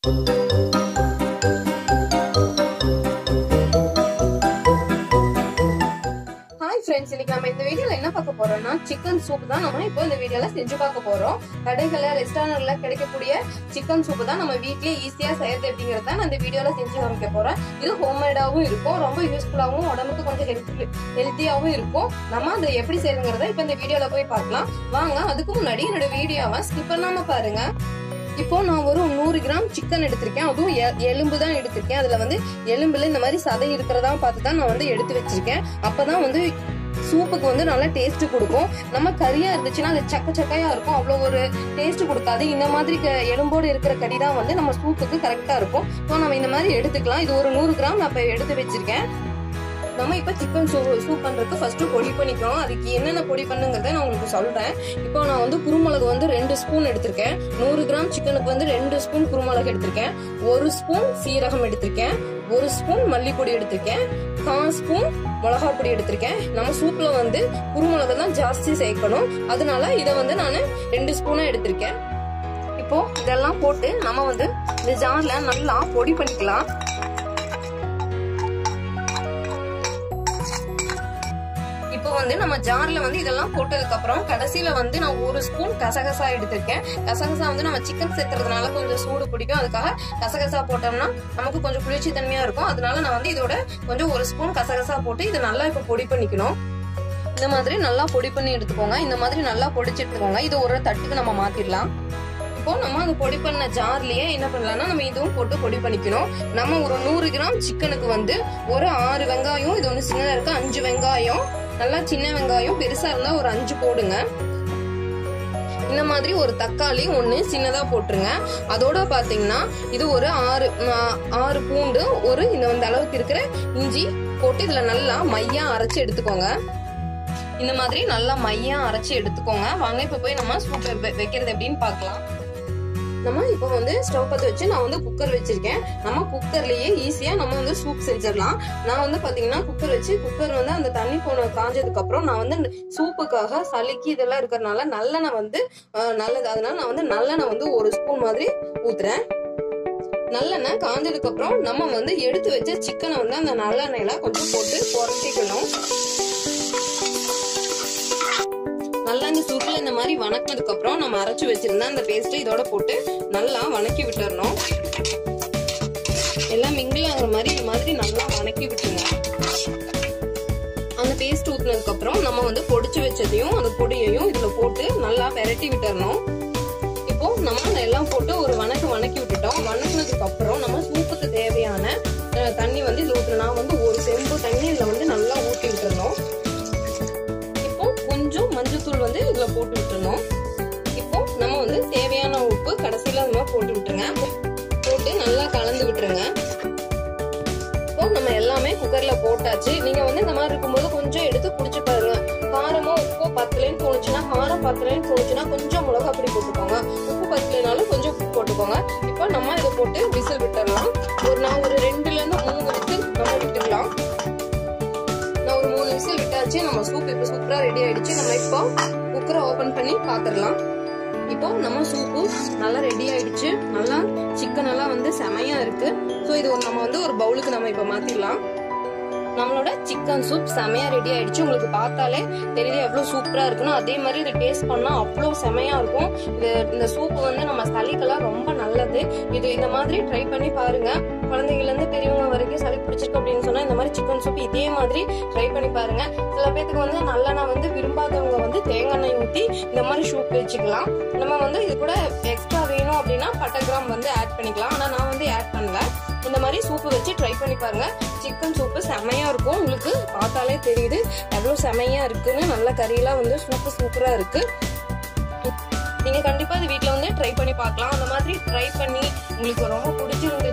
Hi friends இன்னைக்கு நம்ம இந்த வீடியோல என்ன பார்க்க போறோம்னா சிக்கன் சூப் தான் நம்ம இப்போ இந்த வீடியோல செஞ்சு பார்க்க போறோம். கடைகள்ல ரெஸ்டாரண்ட்ல கிடைக்கக்கூடிய சிக்கன் சூப் தான் நம்ம வீட்லயே ஈஸியா செய்யறது அப்படிங்கறத நான் இந்த வீடியோல செஞ்சு காமிக்க போறேன். இது ஹோம்மேடாவும் இருக்கும் ரொம்ப யூஸ்ஃபுல்லாகவும் உடம்புக்கு கொஞ்சம் ஹெல்த் ஹெல்த்தியாகவும் இருக்கும். நம்ம அதை எப்படி செய்யுங்கிறத இப்போ இந்த வீடியோல போய் பார்க்கலாம். வாங்க அதுக்கு முன்னாடி என்னோட வீடியோவை ஸ்கிப் பண்ணாம பாருங்க. இப்போ நான் ஒரு நூறு கிராம் சிக்கன் எடுத்திருக்கேன். அதுவும் எ- எலும்பு தான் எடுத்திருக்கேன். அதுல வந்து எலும்புல இந்த மாதிரி சதை இருக்கிறதா பார்த்து தான் நான் வந்து எடுத்து வச்சிருக்கேன். அப்பதான் வந்து சூப்புக்கு வந்து நல்லா டேஸ்ட் கொடுக்கும். நம்ம கறியா இருந்துச்சுன்னா அது சக்க சக்கையா இருக்கும். அவ்வளோ ஒரு டேஸ்ட் கொடுக்காது. இந்த மாதிரி எலும்போடு இருக்கிற கறி தான் வந்து நம்ம சூப்புக்கு கரெக்டா இருக்கும். ஸோ நம்ம இந்த மாதிரி எடுத்துக்கலாம். இது ஒரு நூறு கிராம் நான் இப்போ எடுத்து வச்சிருக்கேன். நம்ம இப்போ சிக்கன் சூப் சூப் பண்ணுறதுக்கு ஃபஸ்ட்டு பொடி பண்ணிக்கிறோம். அதுக்கு என்னென்ன பொடி பண்ணுங்கிறத நான் உங்களுக்கு சொல்கிறேன் இப்போ நான் வந்து குருமிளகு வந்து ரெண்டு ஸ்பூன் எடுத்திருக்கேன். நூறு கிராம் சிக்கனுக்கு வந்து ரெண்டு ஸ்பூன் குருமிளகு எடுத்திருக்கேன். ஒரு ஸ்பூன் சீரகம் எடுத்திருக்கேன். ஒரு ஸ்பூன் மல்லிப்பொடி எடுத்திருக்கேன். கால் ஸ்பூன் மிளகா பொடி எடுத்திருக்கேன். நம்ம சூப்பில் வந்து குருமிளகு தான் ஜாஸ்தி சேர்க்கணும். அதனால இதை வந்து நான் ரெண்டு ஸ்பூனாக எடுத்திருக்கேன். இப்போ இதெல்லாம் போட்டு நம்ம வந்து இந்த ஜாரில் நல்லா பொடி பண்ணிக்கலாம். இப்போ வந்து நம்ம ஜார்ல வந்து இதெல்லாம் போட்டதுக்கு அப்புறம் கடைசியில வந்து நான் ஒரு ஸ்பூன் கசகசா எடுத்திருக்கேன். கசகசா வந்து நம்ம சிக்கன் சேர்த்துறதுனால கொஞ்சம் சூடு பிடிக்கும். அதுக்காக கசகசா போட்டோம்னா நமக்கு கொஞ்சம் குளிர்ச்சி தன்மையா இருக்கும். அதனால நான் வந்து இதோட கொஞ்சம் ஒரு ஸ்பூன் கசகசா போட்டு இதை நல்லா இப்போ பொடி பண்ணிக்கணும். இந்த மாதிரி நல்லா பொடி பண்ணி எடுத்துக்கோங்க. இந்த மாதிரி நல்லா பொடிச்சு எடுத்துக்கோங்க இது ஒரு தட்டுக்கு நம்ம மாத்திடலாம் இப்போ நம்ம அந்த பொடி பண்ண ஜார்லயே என்ன பண்ணலாம்னா நம்ம இதுவும் போட்டு பொடி பண்ணிக்கணும். நம்ம ஒரு நூறு கிராம் சிக்கனுக்கு வந்து ஒரு ஆறு வெங்காயம் இது ஒன்று சின்னதா இருக்கு அஞ்சு வெங்காயம் நல்லா சின்ன வெங்காயம் பெருசா இருந்தா ஒரு அஞ்சு போடுங்க. இந்த மாதிரி ஒரு தக்காளி ஒன்று சின்னதாக போட்டுருங்க. அதோட பார்த்தீங்கன்னா இது ஒரு ஆறு ஆறு பூண்டு ஒரு இந்த வந்த அளவுக்கு இருக்கிற இஞ்சி போட்டு இதில் நல்லா மையா அரைச்சி எடுத்துக்கோங்க. இந்த மாதிரி நல்லா மையா அரைச்சி எடுத்துக்கோங்க. வாங்க இப்போ போய் நம்ம சூப்பர் வைக்கிறது எப்படின்னு பார்க்கலாம் நம்ம இப்போ வந்து ஸ்டவ் பற்ற வச்சு நான் வந்து குக்கர் வச்சிருக்கேன். நம்ம குக்கர்லயே ஈஸியா நம்ம வந்து சூப் செஞ்சிடலாம். நான் வந்து பாத்தீங்கன்னா குக்கர் வச்சு குக்கர் வந்து அந்த தண்ணி போன காஞ்சதுக்கு அப்புறம் நான் வந்து சூப்புக்காக சளிக்கு இதெல்லாம் இருக்கிறதுனால நல்லெண்ணெய் வந்து நல்லது. அதனால நான் வந்து நல்லெண்ணெய் வந்து ஒரு ஸ்பூன் மாதிரி ஊத்துறேன். நல்லெண்ணெய் காஞ்சதுக்கு அப்புறம் நம்ம வந்து எடுத்து வச்ச சிக்கனை வந்து அந்த நல்லெண்ணெயில கொஞ்சம் போட்டு புரட்டிக்கணும். நல்லா இந்த சூட்ல இந்த மாதிரி வணக்கினதுக்கப்புறம் நம்ம அரைச்சி வச்சுருந்தா அந்த பேஸ்ட்டை இதோட போட்டு நல்லா வணக்கி விட்டுறணும். எல்லாம் மிங்கிள் ஆகுற மாதிரி இந்த மாதிரி நல்லா வணக்கி விட்டுருங்க. அந்த பேஸ்ட் ஊற்றினதுக்கப்புறம் நம்ம வந்து பொடிச்சு வச்சதையும் அந்த பொடியையும் இதில் போட்டு நல்லா பெரட்டி விட்டுறணும். இப்போ நம்ம எல்லாம் போட்டு ஒரு வணக்கு வணக்கி விட்டுட்டோம். வணக்கினதுக்கப்புறம் மஞ்சத்தூள் போட்டு விட்டுருந்தோம் இப்போ நம்ம வந்து தேவையான உப்பு கடைசியில நம்ம போட்டு விட்டுருங்க. போட்டு நல்லா கலந்து விட்டுருங்க. இப்போ நம்ம எல்லாமே குக்கரில் போட்டாச்சு. நீங்க வந்து இந்த மாதிரி இருக்கும்போது கொஞ்சம் எடுத்து குடிச்சு பாருங்க. காரமோ உப்போ பத்தலைன்னு தோணுச்சுன்னா காரம் பத்துலேன்னு தோணுச்சுன்னா கொஞ்சம் மிளகா அப்படி போட்டுக்கோங்க. உப்பு பத்தலைனாலும் கொஞ்சம் உப்பு போட்டுக்கோங்க. இப்போ நம்ம இதை போட்டு விசில் விட்டுறலாம். ஒரு நான் ஒரு ரெண்டுலேருந்து மூணு நம்ம சூப் இப்போ சூப்பராக ரெடி ஆயிடுச்சு. நம்ம இப்போ குக்கரை ஓப்பன் பண்ணி பார்த்துடலாம் இப்போ நம்ம சூப்பு நல்லா ரெடி ஆயிடுச்சு. நல்லா சிக்கன் எல்லாம் வந்து செமையா இருக்கு. ஸோ இது நம்ம வந்து ஒரு பவுலுக்கு நம்ம இப்போ மாத்திடலாம் நம்மளோட சிக்கன் சூப் செமையா ரெடி ஆயிடுச்சு. உங்களுக்கு பார்த்தாலே தெரியுது எவ்வளவு சூப்பரா இருக்குன்னு. அதே மாதிரி இதை டேஸ்ட் பண்ணா அவ்வளோ செமையா இருக்கும். இது இந்த சூப் வந்து நம்ம சளிக்கெல்லாம் ரொம்ப நல்லது. இது இந்த மாதிரி ட்ரை பண்ணி பாருங்க. குழந்தைங்கலேருந்து பெரியவங்க வரைக்கும் சளி பிடிச்சிருக்கு அப்படின்னு சொன்னா இந்த மாதிரி சிக்கன் சூப் இதே மாதிரி ட்ரை பண்ணி பாருங்க. சில பேத்துக்கு வந்து நல்லெண்ணெய் வந்து விரும்பாதவங்க வந்து தேங்காய் எண்ணெய் ஊற்றி இந்த மாதிரி சூப் வச்சுக்கலாம். நம்ம வந்து இது கூட எக்ஸ்ட்ரா வேணும் அப்படின்னா பட்டை கிராம் வந்து ஆட் பண்ணிக்கலாம். ஆனா நான் வந்து ஆட் பண்ணல. இந்த மாதிரி சூப்பு வச்சு ட்ரை பண்ணி பாருங்க. சிக்கன் சூப்பு செமையா இருக்கும். உங்களுக்கு பார்த்தாலே தெரியுது. எவ்வளவு செமையா இருக்குன்னு. நல்ல கறியெல்லாம் வந்து சூப்பு சூப்பரா இருக்கு. நீங்க கண்டிப்பா இது வீட்டில் வந்து ட்ரை பண்ணி பார்க்கலாம். அந்த மாதிரி ட்ரை பண்ணி உங்களுக்கு ரொம்ப பிடிச்சிருந்து